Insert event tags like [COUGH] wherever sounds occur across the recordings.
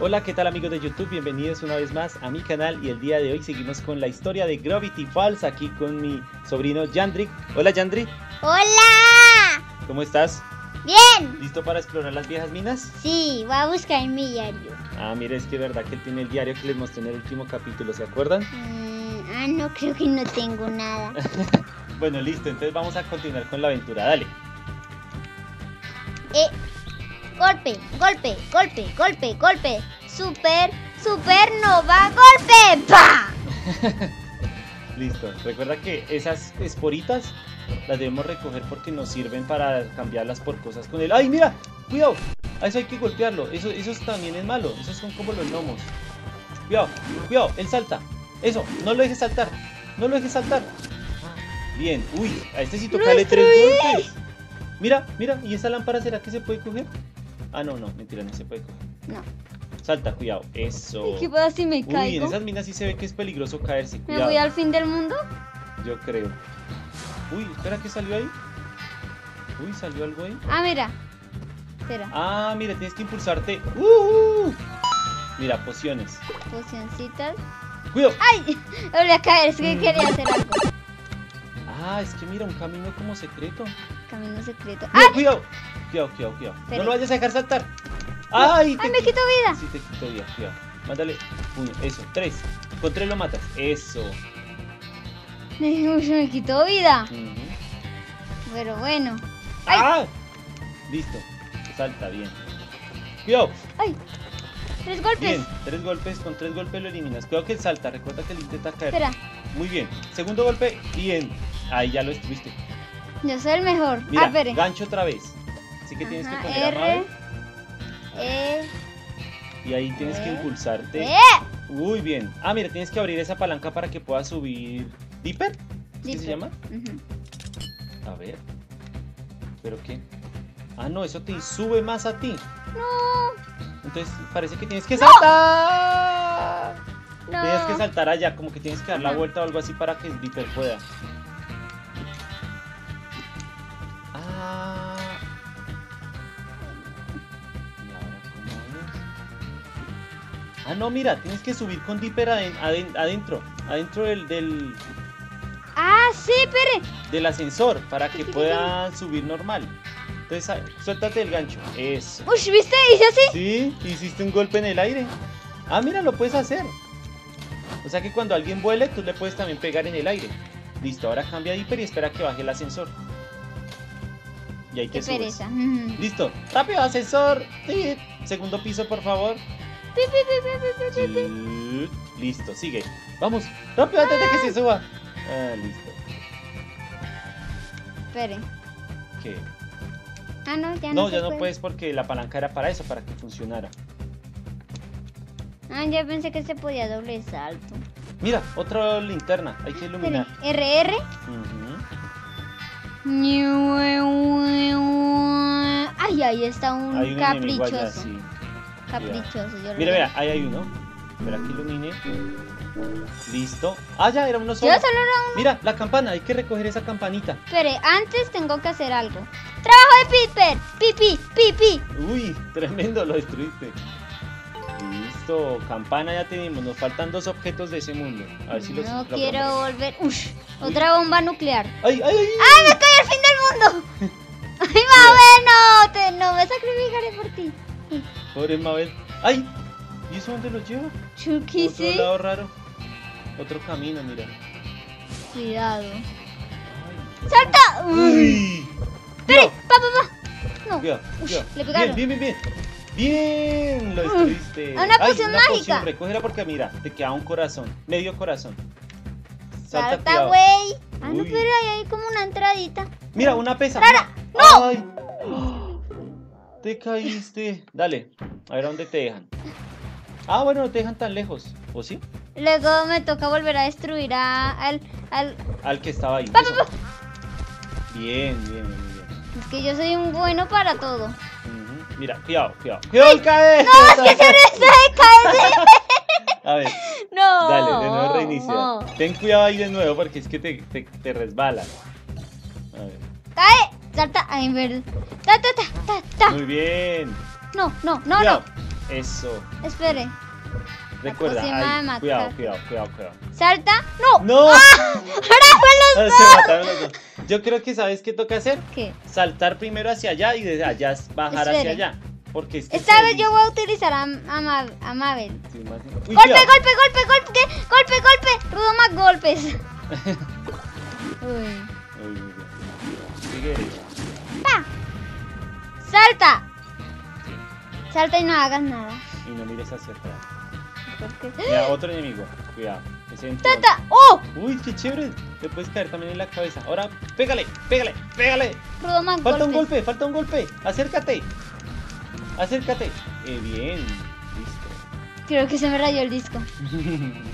Hola, ¿qué tal amigos de YouTube? Bienvenidos una vez más a mi canal y el día de hoy seguimos con la historia de Gravity Falls aquí con mi sobrino Yandrik. Hola Yandri, ¡Hola! ¿cómo estás? Bien. ¿Listo para explorar las viejas minas? Sí, voy a buscar en mi diario. Ah, mire, es que es verdad que él tiene el diario que les mostré en el último capítulo, ¿se acuerdan? Mm, ah, no, creo que no tengo nada. [LAUGHS] Bueno, listo, entonces vamos a continuar con la aventura, dale. Eh, golpe, golpe, golpe, golpe, golpe. Super, supernova, golpe. ¡Pa! [LAUGHS] Listo, recuerda que esas esporitas las debemos recoger porque nos sirven para cambiarlas por cosas con él. ¡Ay, mira! ¡Cuidado! A eso hay que golpearlo, eso, eso también es malo, esos son como los gnomos. Cuidado, cuidado, él salta. Eso, no lo dejes saltar, no lo dejes saltar. Bien, uy, a este sí tocale tres golpes. Mira, mira, ¿y esa lámpara será que se puede coger? Ah, no, no, mentira, no se puede coger. No. Salta, cuidado, eso. ¿Qué pasa si me Uy, en caigo? esas minas sí se ve que es peligroso caerse, ¿Me cuidado. voy al fin del mundo? Yo creo. Uy, espera, ¿qué salió ahí? Uy, ¿salió algo ahí? Ah, mira. Espera, Ah, mira, tienes que impulsarte. Uh, uh. Mira, pociones. pocioncitas. Cuidado. ¡Ay! Me voy a caer, es que Mm. quería hacer algo. Ah, es que mira, un camino como secreto. Camino secreto. Cuidado, ¡Ay! cuidado. Cuidado, cuidado, cuidado. No lo vayas a dejar saltar. ¡Ay! ¡Ay, me qui- quito vida! Sí, te quito vida, cuidado. Mándale puño. Eso, tres. Con tres lo matas. Eso. [LAUGHS] Me quitó vida. Ujú. Pero bueno. ¡Ay! ¡Ah! Listo. Salta, bien. Cuidado. ¡Ay! Tres golpes. Bien, tres golpes, con tres golpes lo eliminas. Cuidado que él salta, recuerda que él intenta caer. Espera, Muy bien. Segundo golpe, bien. Ahí ya lo destruiste. Yo soy el mejor. Mira, ah, gancho otra vez. Así que tienes que poner a R. Mabel Eh, y ahí tienes que Eh. impulsarte. eh. Muy bien. Ah, mira, tienes que abrir esa palanca para que puedas subir. ¿Dipper? ¿Es que se llama? A ver. ¿Pero qué? Ah, no, eso te sube más a ti. No, Entonces parece que tienes que saltar. no. Tienes que saltar allá, como que tienes que dar la vuelta o algo así para que el Dipper pueda. No, mira, tienes que subir con Dipper aden- aden- adentro, adentro del, del, Ah, sí, espere. del ascensor, para que pueda subir normal. Entonces, ah, suéltate el gancho. Eso. Uy, ¿viste? Hice así. Sí, hiciste un golpe en el aire. Ah, mira, lo puedes hacer. O sea que cuando alguien vuele, tú le puedes también pegar en el aire. Listo, ahora cambia de hiper y espera que baje el ascensor. Y ahí te Qué subes. pereza. Ujú. [LAUGHS] Listo, rápido, ascensor. Sí. Segundo piso, por favor. Listo, sigue. Vamos, rápido antes de que se suba. Ah, listo. Espere. ¿Qué? Ah, no, ya no. No, ya no puede. puedes porque la palanca era para eso, para que funcionara. Ah, ya pensé que se podía doble salto. Mira, otra linterna. Hay que Espere. iluminar. RR. Ujú. Ay, ahí está un, Hay un caprichoso. Caprichoso. Yo lo Mira, mira, ahí hay uno. Espera que ilumine. Listo. Ah, ya, era uno Yo solo. era. Mira, la campana, hay que recoger esa campanita. Espere, antes tengo que hacer algo. ¡Trabajo de Piper! ¡Pipi! ¡Pipi! Uy, [LAUGHS] tremendo, lo destruiste. Listo, campana ya tenemos. Nos faltan dos objetos de ese mundo. A ver si los No quiero volver... Ush, otra bomba nuclear. ¡Ay, ay, ay! ¡Ay, me estoy al fin del mundo! [LAUGHS] [LAUGHS] ¡Ay, Mabel, no! Te, no me sacrificaré por ti. [LAUGHS] Pobre Mabel. ¡Ay! ¿Y eso dónde lo lleva? Chucky, Otro sí. lado raro. Otro camino, mira. Cuidado. Ay. ¡Salta! Uy. Cuidado, ¡Pa, pa, pa! No. cuidado, cuidado. le pegaron. Bien, bien, bien, bien. Bien, lo destruiste. una Ay, poción una mágica. poción, recógela porque mira, te queda un corazón, medio corazón. Salta, ¡Salta, cuidado. güey! Ah, no, pero ahí hay como una entradita. Mira, una pesa. ¡Rara! ¡No! Ay. Te caíste. Dale, a ver a dónde te dejan. Ah, bueno, no te dejan tan lejos. ¿O sí? Luego me toca volver a destruir a, al, al... Al que estaba ahí. Bien, bien, bien, bien. Es que yo soy un bueno para todo. Mira, cuidado, cuidado. ¡Cuidado el cabeza! ¡No, es que se me cae! A ver, ¡No! dale, de nuevo reinicia. Ten cuidado ahí de nuevo porque es que te, te, te resbala. A ver. ¡Cae! Salta. Ay, verdad. Ta, ta, ta, ta, ta. Muy bien. No, no, no, Cuidado. no. Eso. Espere. Recuerda, matar. cuidado, cuidado, cuidado, cuidado. Salta. ¡No! ¡No! [LAUGHS] ¡Ahora fue los Ah, Se mataron los dos. Yo creo que sabes qué toca hacer. ¿Qué? Saltar primero hacia allá y desde allá bajar Espere. hacia allá. Porque es que Esta vez yo voy a utilizar a, a, Ma- a Mabel. Sí, Uy, ¡Golpe, golpe, golpe, golpe! ¿Qué? ¡Golpe, golpe! ¡Rudo más golpes! [LAUGHS] Uy. Uy. Sigue. ¡Salta! Salta y no hagas nada. Y no mires hacia atrás. Porque... Mira, otro enemigo. Cuidado. Ese. ¡Tata! ¡Oh! Uy, qué chévere. Te puedes caer también en la cabeza. Ahora, pégale, pégale, pégale. Rudo más Falta un golpe, falta un golpe. Acércate. Acércate. Eh, bien. Listo. Creo que se me rayó el disco. [LAUGHS]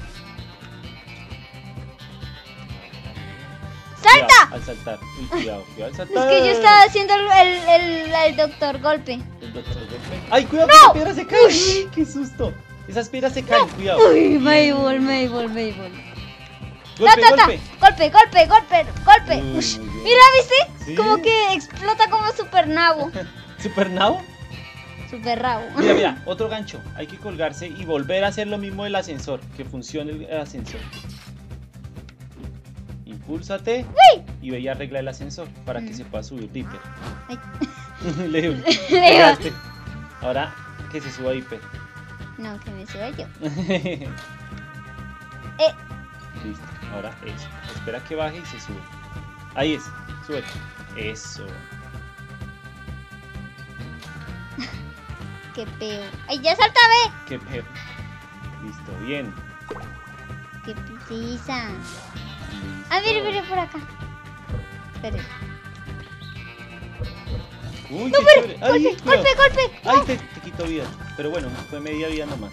al saltar. Uy, [LAUGHS] cuidado, cuidado al Es saltar. que yo estaba haciendo el, el, el- el doctor golpe. El doctor golpe. ¡Ay, cuidado! ¡No! que esa piedra se cae! Ush. ¡Uy, qué susto! Esas piedras se caen, cuidado. Uy, Mayball, Mayball, Mayball. Golpe, Ta, ta, ta. golpe. Golpe, golpe, golpe. Uy. Mira, ¿viste? Sí. Como que explota como super nabo. [LAUGHS] ¿Super Now? Super rabo. Mira, mira, [LAUGHS] otro gancho. Hay que colgarse y volver a hacer lo mismo del ascensor. Que funcione el ascensor. Impúlsate y ve y arregla el ascensor para que Mm. se pueda subir Dipper. Le pegaste. Ahora que se suba Dipper. No, que me suba yo. [LAUGHS] Listo. Eh. Ahora eso. Espera que baje y se sube. Ahí es. Sube. Eso. [LAUGHS] Qué peo. Ay, ya salta, ve. Qué perro. Listo. Bien. Qué precisa. Ah, mire, mire por acá. Espere. Uy, No, pero. Golpe, golpe, golpe. Ay, te, te quito vida. Pero bueno, fue media vida nomás.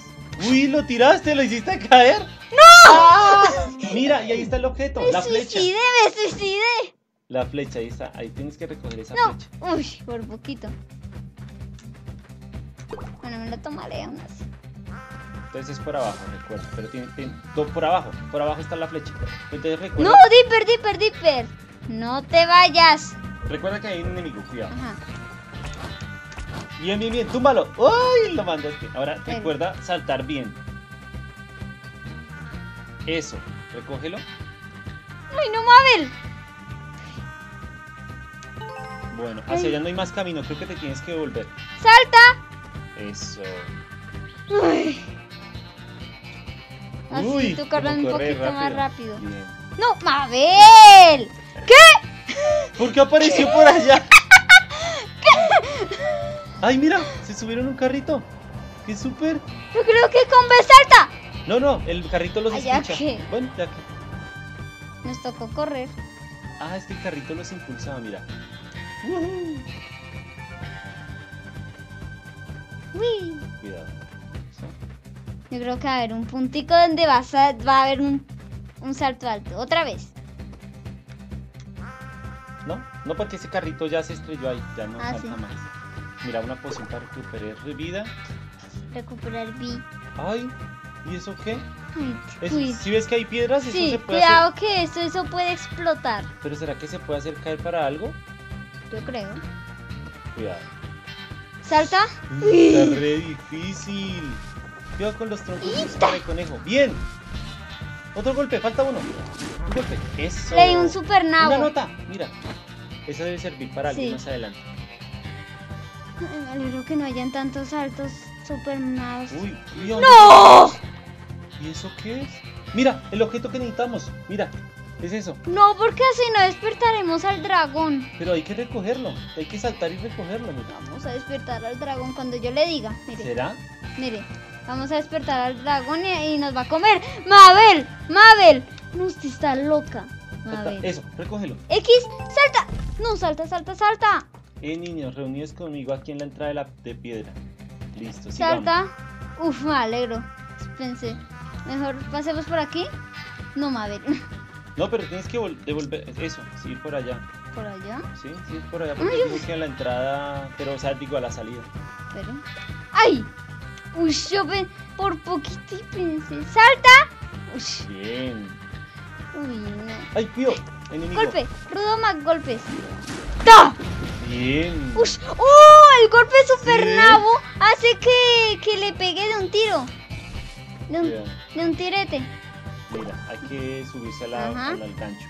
Uy, lo tiraste, lo hiciste caer. ¡No! Mira, y ahí está el objeto, Me la flecha. suicidé, me suicidé. La flecha, ahí está. Ahí tienes que recoger esa No. flecha. Uy, por poquito. Bueno, me lo tomaré aún así. Entonces es por abajo, recuerda. Pero tiene, tiene- por abajo, por abajo está la flecha. Entonces recuerda, No, Dipper, Dipper, Dipper. No te vayas. recuerda que hay un enemigo, cuidado. Ajá. Bien, bien, bien, túmbalo. ¡Uy! Lo mandaste. Ahora Pero- recuerda saltar bien. Eso, recógelo. Ay, no, Mabel. Bueno, hacia allá no hay más camino, creo que te tienes que devolver. Salta. Eso. Uy. Así Uy, tú corres un poquito más rápido. Bien. No, Mabel. ¿Por qué apareció por allá? [LAUGHS] Ay, mira, se subieron un carrito. ¡Qué súper! Yo creo que con B salta. No, no, el carrito los Ay, ¿ya escucha. qué? Bueno, ya que. Nos tocó correr. Ah, es que el carrito los impulsaba, mira. Uy. Cuidado. Eso. Yo creo que va a haber un puntico donde vas a, va a haber un, un salto alto. Otra vez. No, no porque ese carrito ya se estrelló ahí, ya no Ah, salta sí. más. Mira, una poción para recuperar vida. Recuperar B. Ay, ¿y eso qué? Es- si ves que hay piedras, eso Sí, se puede cuidado hacer. que esto eso puede explotar. Pero ¿será que se puede hacer caer para algo? Yo creo. Cuidado. Salta. Está re difícil. Cuidado con los troncos espada de conejo. Bien. Otro golpe, falta uno. Un golpe. Eso. Le di un super Una nabo. nota. Mira. Eso debe servir para alguien Sí. más adelante. Me alegro que no hayan tantos saltos super nabos. Uy. ¡No! ¿Y eso qué es? Mira, el objeto que necesitamos. Mira, es eso. No, porque así no despertaremos al dragón. Pero hay que recogerlo. Hay que saltar y recogerlo. mira. Vamos a despertar al dragón cuando yo le diga. Mire, ¿Será? mire. Vamos a despertar al dragón y, y nos va a comer. ¡Mabel! ¡Mabel! No, usted está loca. Salta. Mabel. Eso, recógelo. X, salta. No, salta, salta, salta. Eh, niños, reunidos conmigo aquí en la entrada de la de piedra. Listo, sigamos. Salta. Uf, me alegro. Pensé. Mejor pasemos por aquí. No, Mabel. [LAUGHS] No, pero tienes que vol- devolver eso, sí, ir por allá. Por allá. Sí, sí, por allá porque Ay, que a la entrada, pero o sea, digo a la salida. Espere. ¡Ay! Uy, yo pen- por poquito y pensé. ¡Salta! Uy, Bien. uy, no. ¡Ay, cuidado! Enemigo. Golpe, rudo más golpes. ¡Ta! Bien. Ush, ¡Oh! El golpe super nabo hace que, que le pegue de un tiro. De un, de un tirete. Mira, hay que subirse al al gancho.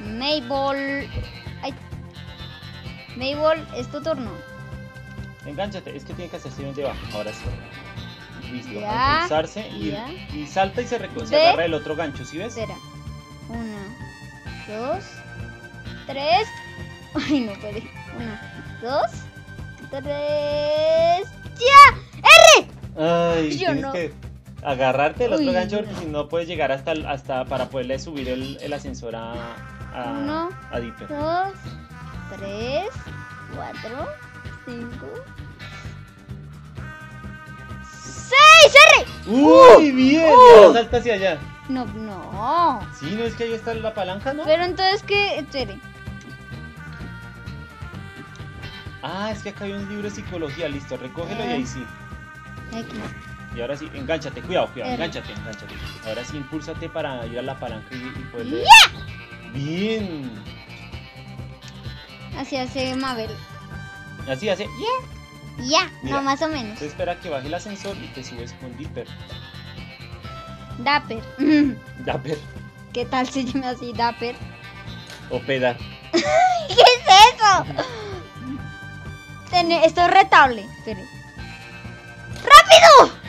Mayball. Ay. Mayball, es tu turno. Engánchate, es que tiene que hacerse bien debajo. Ahora sí. Listo. Ya, Impulsarse y, y salta y se, se agarra el otro gancho, ¿sí ves? Espera. Una, dos, tres. [LAUGHS] Ay, no puede. Una, dos, tres. ¡Ya! ¡R! Ay, Yo tienes no. que agarrarte el otro Uy, gancho porque si no puedes llegar hasta, hasta para poderle subir el, el ascensor a, a, Uno. a Dipper. Dos, tres, cuatro, cinco. ¡Seis! ¡R! ¡Uy, bien! uh. Salta hacia allá. No, no. Sí, no es que ahí está la palanca, ¿no? Pero entonces, ¿qué? Espere. Ah, es que acá hay un libro de psicología, listo, recógelo y Ah. ahí sí. Aquí. Y ahora sí, engánchate, cuidado, cuidado, R. engánchate, engánchate. Ahora sí, impúlsate para ir a la palanca y, y poder. Bien. Así hace Mabel. Así hace. Ya, Mira. no, más o menos. Te espera que baje el ascensor y te subes con Dipper. Dapper. [LAUGHS] Dapper ¿Qué tal se llama así, Dapper? o Pedar. [LAUGHS] ¿Qué es eso? [LAUGHS] Esto es retable. Espere.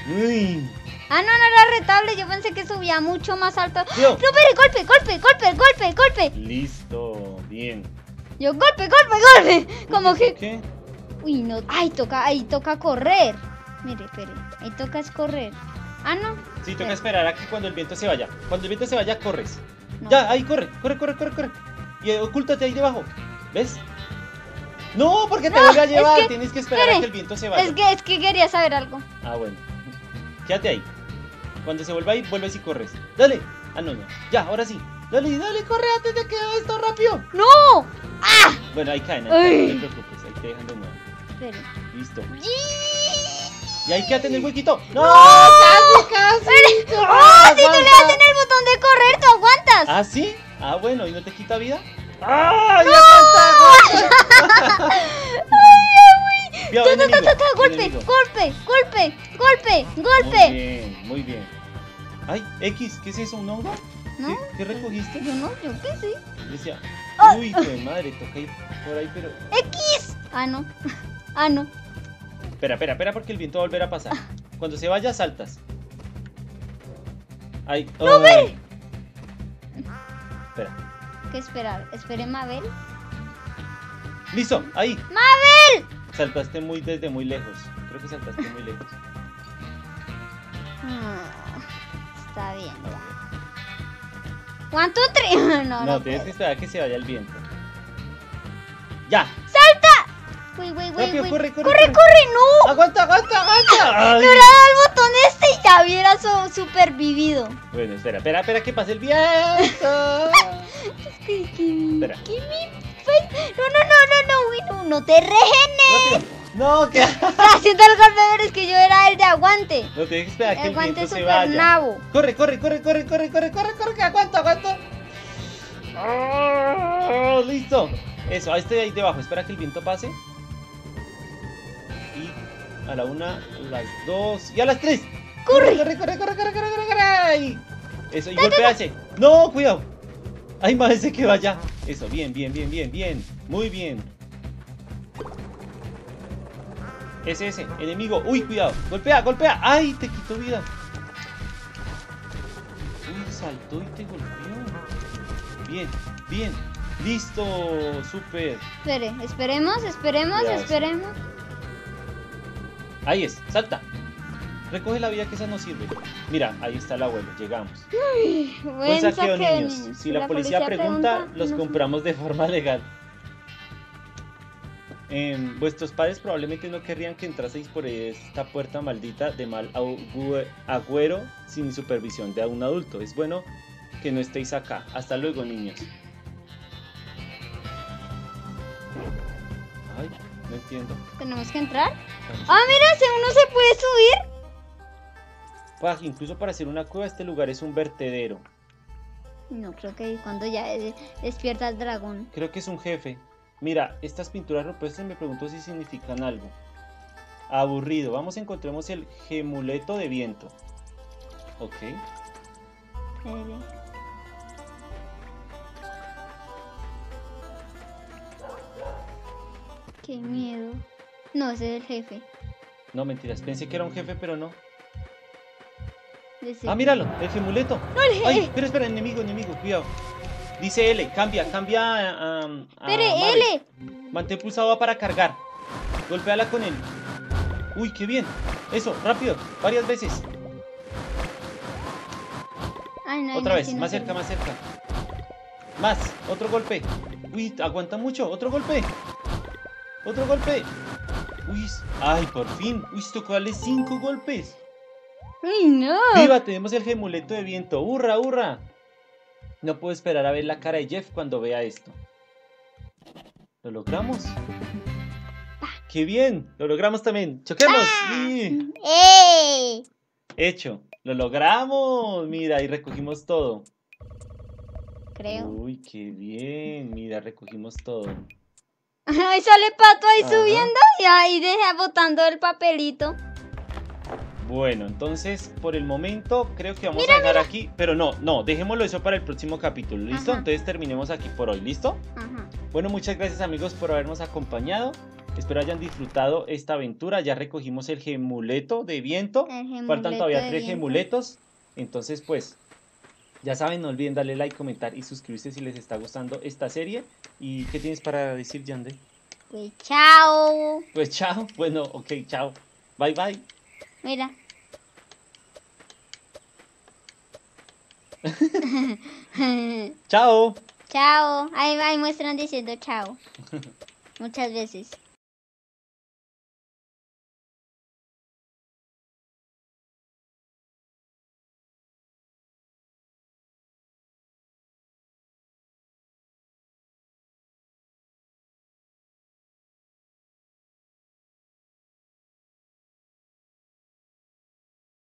Uy. Ah, no, no era retable. Yo pensé que subía mucho más alto. [GASPS] Yo. No, espere, golpe, golpe, golpe, golpe, golpe. Listo, bien. Yo, golpe, golpe, golpe. Como que. ¿Qué? Uy, no. Ahí toca, ahí toca correr. Mire, espere. Ahí toca es correr. Ah, no. Sí, toca esperar a que cuando el viento se vaya. Cuando el viento se vaya, corres. No. Ya, ahí, corre, corre, corre, corre, corre. Y eh, ocúltate ahí debajo. ¿Ves? No, porque te No, vuelve a es llevar. que- Tienes que esperar a que el viento se vaya. Es que, es que quería saber algo. Ah, bueno. Quédate ahí. Cuando se vuelva ahí, vuelves y corres. Dale. Ah, no, no. Ya, ahora sí. Dale, dale, corre antes de que esto rápido. ¡No! Bueno, ahí caen, ahí caen, Ay. no te preocupes. Ahí te dejan de nuevo. Listo. Y ahí quédate en el huequito. ¡No! ¡Casi, casi! ¡Oh! Si tú le das en el botón de correr, tú aguantas. ¿Ah, sí? Ah, bueno, ¿y no te quita vida? ¡Ah! Ta, [LAUGHS] golpe, enemigo. golpe, golpe, golpe, Muy golpe. bien, muy bien. Ay, X, ¿qué es eso? ¿Un hongo? ¿No? ¿Qué, qué recogiste? Yo no, yo qué. Decía, Ah. uy, tu madre, toca ir por ahí, pero... X. Ah, no. Ah, no. Espera, espera, espera, porque el viento va a volver a pasar. Cuando se vaya, saltas. Ay, ¡No ve! Espera. ¿Qué esperar? ¿Esperé Mabel? ¡Listo! ¡Ahí! ¡Mabel! Saltaste muy desde muy lejos. Creo que saltaste muy lejos. Ah, está bien. ¿Cuánto? [LAUGHS] No, no. No, tienes puedo. que esperar que se vaya el viento. ¡Ya! Uy, Rápido, uy. corre, corre, corre, corre. corre, no. ¡Aguanta, aguanta, aguanta! Ay. Dado el botón este y ya hubiera su- supervivido. Bueno, espera, espera, espera que pase el viento. [LAUGHS] ¿Qué, qué, Espera. mi No, no, no, no, no, no, no te regenes. Rápido. No, que haciendo el golpe, pero es que yo era el de aguante. no que esperar que El el guante viento se super vaya. nabo. Corre, corre, corre, corre, corre, corre, corre, corre, que aguanta, aguanta. Ah, listo. Eso, ahí estoy ahí debajo. Espera que el viento pase. A la una, a las dos y a las tres. Corre. corre, corre, corre, corre, corre, corre, corre. Eso, y golpease. No, cuidado. Ay, más ese que vaya. Eso, bien, bien, bien, bien, bien. Muy bien. Ese, ese, enemigo. Uy, cuidado. Golpea, golpea. Ay, te quitó vida. Uy, saltó y te golpeó. Bien, bien. Listo, súper. Espere, esperemos, esperemos, sí. Ahí es, salta. Recoge la vida que esa no sirve. Mira, ahí está el abuelo, llegamos. Buen Buen saqueo, niños. Si la, policía, pregunta, los no- compramos de forma legal. Em, vuestros padres probablemente no querrían que entraseis por esta puerta maldita de mal agüero sin supervisión de un adulto. Es bueno que no estéis acá. Hasta luego, niños. No entiendo. ¿Tenemos que entrar? Ah, mira, si uno se puede subir. Pa, incluso para hacer una cueva, este lugar es un vertedero. No, creo que cuando ya despierta el dragón. Creo que es un jefe. Mira, estas pinturas rupestres me pregunto si significan algo. Aburrido. Vamos, encontremos el gemuleto de viento. Ok. Qué miedo. No, ese es el jefe. No, mentiras. Pensé que era un jefe, pero no. Ese- Ah, míralo, el gemuleto. Ay, espera, espera, enemigo, enemigo, cuidado. Dice L, cambia, cambia a. a- a Espere, Mabel. L. Mantén pulsado A para cargar. Golpéala con él. Uy, qué bien. Eso, rápido, varias veces. Ay, no, Otra no, vez, no más cerca, más cerca. Más, otro golpe. Uy, aguanta mucho, otro golpe. Otro golpe. Uy, ay, por fin. Uy, tocó darle cinco golpes. Ay, no. ¡Viva! Tenemos el gemuleto de viento. ¡Hurra, hurra! No puedo esperar a ver la cara de Jeff cuando vea esto. ¿Lo logramos? ¡Qué bien! Lo logramos también. ¡Choquemos! Sí. ¡Ey! Hecho. Lo logramos. Mira, y recogimos todo. Creo. Uy, qué bien. Mira, recogimos todo. Ay, sale pato ahí Ajá. subiendo y ahí deja botando el papelito. Bueno, entonces por el momento creo que vamos a dejar aquí. Pero no, no, dejémoslo eso para el próximo capítulo. ¿Listo? Ajá. Entonces terminemos aquí por hoy. ¿Listo? Ajá. Bueno, muchas gracias amigos por habernos acompañado. Espero hayan disfrutado esta aventura. Ya recogimos el gemuleto de viento. El Faltan gemuleto todavía tres viento. gemuletos. Entonces, pues, ya saben, no olviden darle like, comentar y suscribirse si les está gustando esta serie. ¿Y qué tienes para decir, Yande? Pues chao. Pues chao. [LAUGHS] Bueno, ok, chao. Bye, bye. Mira. [LAUGHS] Chao. chao. Ahí, ahí muestran diciendo chao. [LAUGHS] Muchas veces.